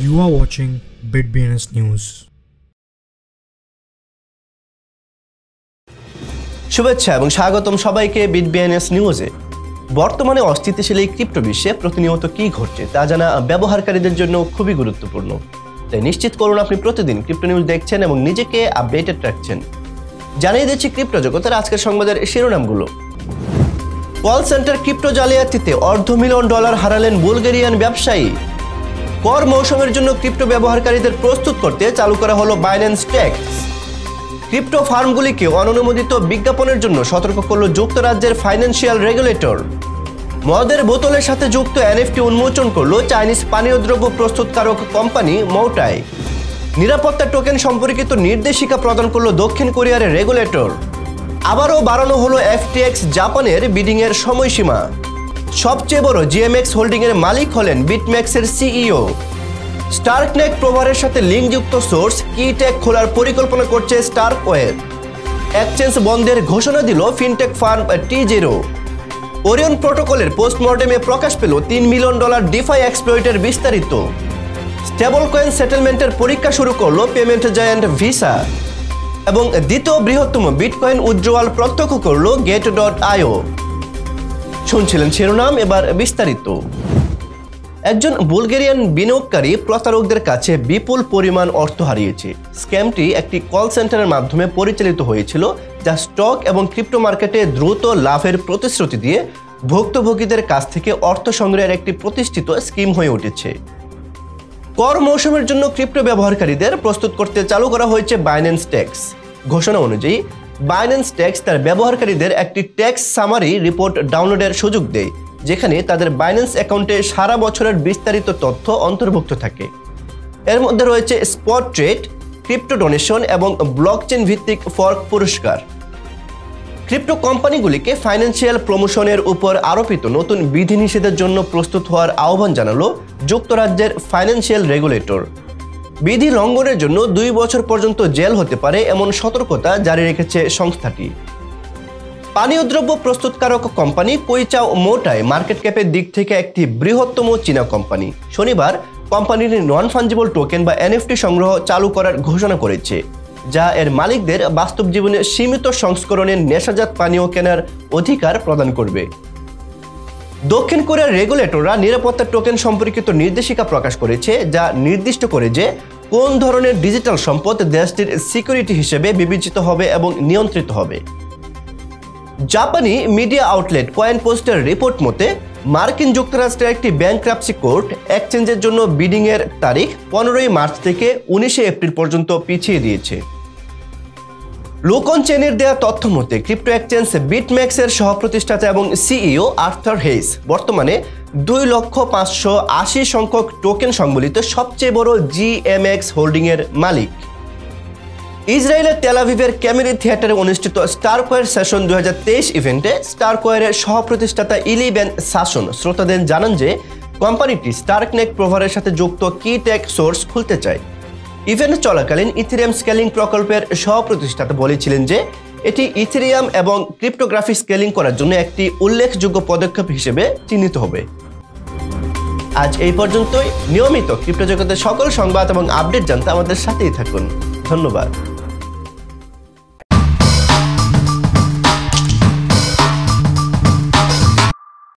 You are watching BitBNS News. শুভেচ্ছা এবং স্বাগতম সবাইকে বিট বিএনএস নিউজে বর্তমানে অস্থিতিশীল এই ক্রিপ্টো বিশ্বে প্রতিনিয়ত কি ঘটছে তা জানা ব্যবহারকারীদের জন্য খুবই গুরুত্বপূর্ণ। তাই নিশ্চিত করুন আপনি প্রতিদিন ক্রিপ্টো নিউজ দেখছেন এবং নিজেকে আপডেটেড রাখছেন। জানিয়ে দিচ্ছি ক্রিপ্টো জগতের আজকের সংবাদের শিরোনামগুলো। কল সেন্টার ক্রিপ্টো জালিয়াতিতে অর্ধ মিলিয়ন ডলার হারালেন বুলগেরিয়ান ব্যবসায়ী। কর মৌসুমের জন্য ক্রিপ্টো ব্যবহারকারীদের প্রস্তুত করতে চালু করা হলো বাইন্যান্স ট্যাক্স ক্রিপ্টো ফার্মগুলিকে অননুমোদিত বিজ্ঞাপনের জন্য সতর্ক করল যুক্তরাজ্যের ফাইন্যান্সিয়াল রেগুলেটর মদের বোতলের সাথে যুক্ত এনএফটি উন্মোচন করল চাইনিজ পানীয় দ্রব্য প্রস্তুতকারক কোম্পানি মৌটাই নিরাপত্তা টোকেন সম্পর্কিত নির্দেশিকা প্রদান করল দক্ষিণ কোরিয়ার রেগুলেটর। আবারও বাড়ানো হলো এফটিএক্স জাপানের বিডিংয়ের সময়সীমা। সবচেয়ে বড় জিএমএক্স হোল্ডিংয়ের মালিক হলেন বিটম্যাক্সের সিইও। স্টার্কনেক প্রভারের সাথে লিঙ্কযুক্ত সোর্স কিটেক খোলার পরিকল্পনা করছে স্টার্ক ওয়েব এক্সচেঞ্জ বন্ধের ঘোষণা দিল ফিনটেক ফার্ম টি জিরো। ওরিয়ন প্রোটোকলের পোস্টমর্টেমে প্রকাশ পেল তিন মিলিয়ন ডলার ডিফাই এক্সপ্লয়েটের বিস্তারিত। স্টেবল কয়েন সেটেলমেন্টের পরীক্ষা শুরু করল পেমেন্ট জায়ান্ট ভিসা। এবং দ্বিতীয় বৃহত্তম বিটকয়েন উজ্জ্বল প্রত্যক্ষ করল গেট ডট আইও। শুনছিলেন শিরোনাম, এবার বিস্তারিত। একজন বুলগেরিয়ান বিনিয়োগকারী প্রতারকদের কাছে বিপুল পরিমাণ অর্থ হারিয়েছে। স্ক্যামটি একটি কল সেন্টারের মাধ্যমে পরিচালিত হয়েছিল, যা স্টক এবং ক্রিপ্টো মার্কেটে দ্রুত লাভের প্রতিশ্রুতি দিয়ে ভুক্তভোগীদের কাছ থেকে অর্থ সংগ্রহের একটি প্রতিষ্ঠিত স্কিম হয়ে উঠেছে। কর মৌসুমের জন্য ক্রিপ্টো ব্যবহারকারীদের প্রস্তুত করতে চালু করা হয়েছে বাইন্যান্স ট্যাক্স ঘোষণা অনুযায়ী বাইন্যান্স ট্যাক্স তার ব্যবহারকারীদের একটি ট্যাক্স সামারি রিপোর্ট ডাউনলোডের সুযোগ দেয়, যেখানে তাদের বাইন্যান্স অ্যাকাউন্টে সারা বছরের বিস্তারিত তথ্য অন্তর্ভুক্ত থাকে। এর মধ্যে রয়েছে স্পট ট্রেড ক্রিপ্টো ডোনেশন এবং ব্লকচেন ভিত্তিক ফর্ক পুরস্কার। ক্রিপ্টো কোম্পানিগুলিকে ফাইন্যান্সিয়াল প্রমোশনের উপর আরোপিত নতুন বিধিনিষেধের জন্য প্রস্তুত হওয়ার আহ্বান জানালো যুক্তরাজ্যের ফাইন্যান্সিয়াল রেগুলেটর বিধি লঙ্ঘনের জন্য দুই বছর পর্যন্ত জেল হতে পারে এমন সতর্কতা জারি রেখেছে সংস্থাটি। পানীয় দ্রব্য প্রস্তুতকারক কোম্পানি কুইচাও মোটায় মার্কেট ক্যাপের দিক থেকে একটি বৃহত্তম চীনা কোম্পানি। শনিবার, কোম্পানির নন ফাঞ্জিবল টোকেন বা এনএফটি সংগ্রহ চালু করার ঘোষণা করেছে, যা এর মালিকদের বাস্তব জীবনে সীমিত সংস্করণের নেশাজাত পানীয় কেনার অধিকার প্রদান করবে। দক্ষিণ কোরিয়ার রেগুলেটররা নিরাপত্তা টোকেন সম্পর্কিত নির্দেশিকা প্রকাশ করেছে, যা নির্দিষ্ট করে যে কোন ধরনের ডিজিটাল সম্পদ দেশটির সিকিউরিটি হিসেবে বিবেচিত হবে এবং নিয়ন্ত্রিত হবে। জাপানি মিডিয়া আউটলেট কয়েন পোস্টের রিপোর্ট মতে, মার্কিন যুক্তরাষ্ট্রের একটি ব্যাংক্রাপসি কোর্ট এক্সচেঞ্জের জন্য বিডিংয়ের তারিখ পনেরোই মার্চ থেকে উনিশে এপ্রিল পর্যন্ত পিছিয়ে দিয়েছে। লোকন চেনের দেওয়া তথ্য মতে ক্রিপ্টো এক্সচেঞ্জ বিটম্যাক্সের সহপ্রতিষ্ঠাতা এবং সিইও আর্থার হেইস। বর্তমানে দুই লক্ষ পাঁচশো আশি সংখ্যক টোকেন সংবলিত সবচেয়ে বড় জিএমএক্স হোল্ডিংয়ের মালিক। ইসরায়েলের তেলাভিভের ক্যামেরি থিয়েটারে অনুষ্ঠিত স্টারকোয়ার সেশন দু হাজার তেইশ ইভেন্টে স্টারকোয়ারের সহপ্রতিষ্ঠাতা ইলিবেন শাসন শ্রোতাদের জানান যে, কোম্পানিটি স্টারকনেক প্রভারের সাথে যুক্ত কি টেক সোর্স খুলতে চায়। ইভেন্ট চলাকালীন ইথেরিয়াম স্কেলিং প্রকল্পের সহপ্রতিষ্ঠাতা বলেছিলেন যে, এটি ইথেরিয়াম এবং ক্রিপ্টোগ্রাফি স্কেলিং করার জন্য একটি উল্লেখযোগ্য পদক্ষেপ হিসেবে চিহ্নিত হবে। আজ এই পর্যন্তই। নিয়মিত ক্রিপ্টো জগতের সকল সংবাদ এবং আপডেট জানতে আমাদের সাথেই থাকুন। ধন্যবাদ।